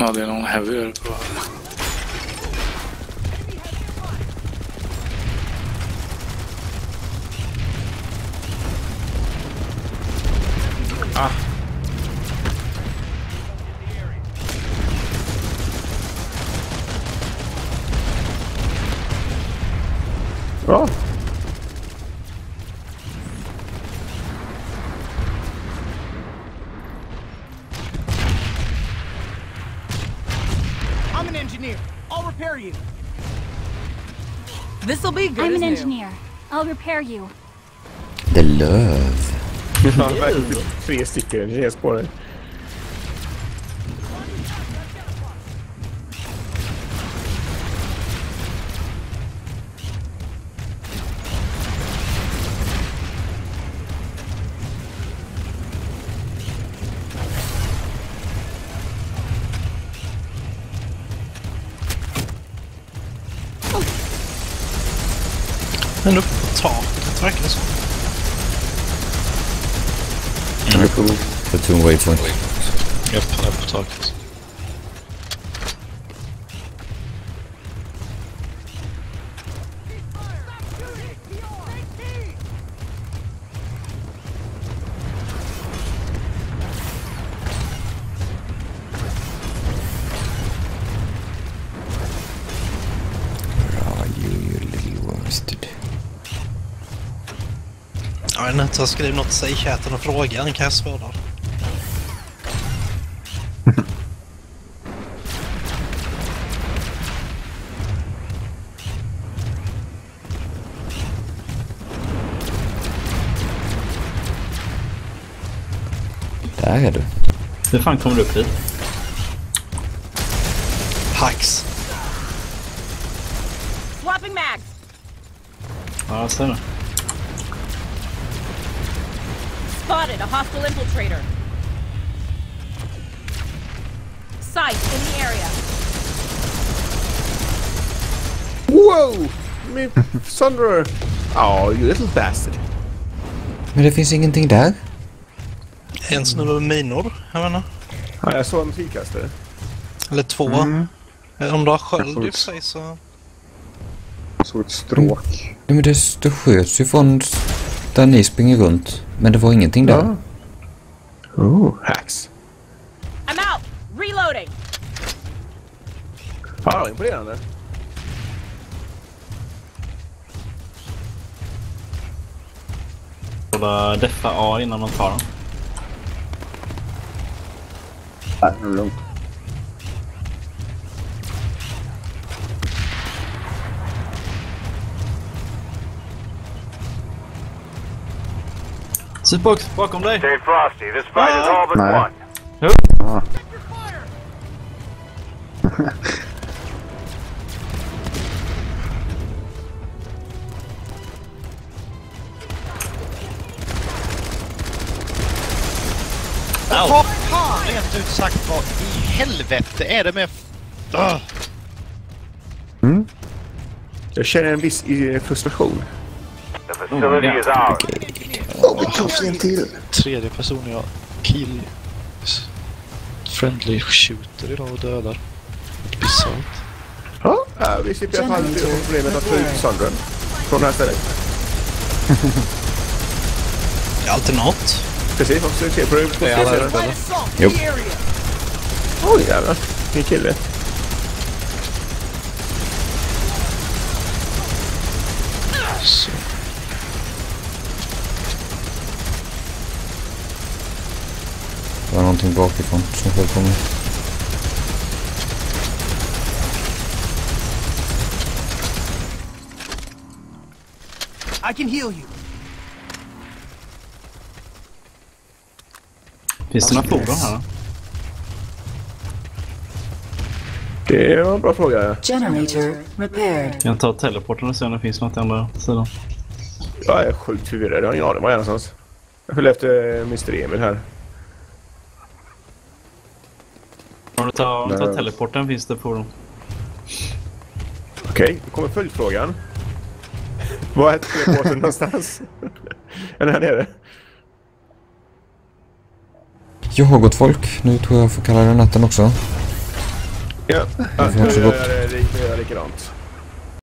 Ja, det är någon heavy på. Ah. Bra. I'm an engineer. I'll repair you. This'll be good I'm as an new. engineer. I'll repair you. The love. Ja, verkligen typ tre stycken engineers Men uppe på taket verkar det som. Platoon waypoint. Japp, han är på taket. Jag vet inte, jag skrev något i chatten och kan jag svara. Där är du. Hur fan kommer du upp hit? Hacks. Swapping mags. Ja, jag ser det. Spotted a hostile infiltrator. Sight in the area. Wow! Min Sandra! Oh, you little bastard. Men det finns ingenting där. En snubbe med minor, jag menar. Ja, jag såg en musikkastare. Eller två. Eh, Om du har sköld i sig så... såg ett stråk. Nej, men det, det sköts ju från där ni springer runt. Men det var ingenting där. Ja. Oh, hacks. I'm out. Reloading. Ja, imponerande. Kolla deffa A innan de tar den. Nej, det är lugnt. Superbox, bakom dig! Stay frosty. This fight is all but Nej. won. Ja. Vad fan rent ut sagt vad i helvete är det med... Ugh. Jag känner en viss eh, frustration. The facility yeah. is ours. Åh, tog en till. Tredje person jag kill... Friendly shooter idag och dödar. Bisarrt. Ja, ja, vi slipper i alla fall problemet att få ut Sandra från det här stället. Det är alltid något. Precis, ska vi se på det? Det är alla uppe eller? Area. Oj jävlar, vilken kille. Så. Det var någonting bakifrån som sköt på mig. I can heal you. Finns det några fordon här? Det var en bra fråga. Generator repaired. Kan jag ta teleporten och se om det finns något i andra sidan? Jag är sjukt förvirrad. Jag har ingen aning var jag är någonstans. Jag följer efter Mr Emil här. Tar Nej. teleporten finns det fordon. Okej, då kommer följdfrågan. Var är teleporten någonstans? Är den här nere? Jag har gått folk. Nu tror jag får kalla det natten också. Ja, får nu också gör gå- jag det- nu gör jag likadant.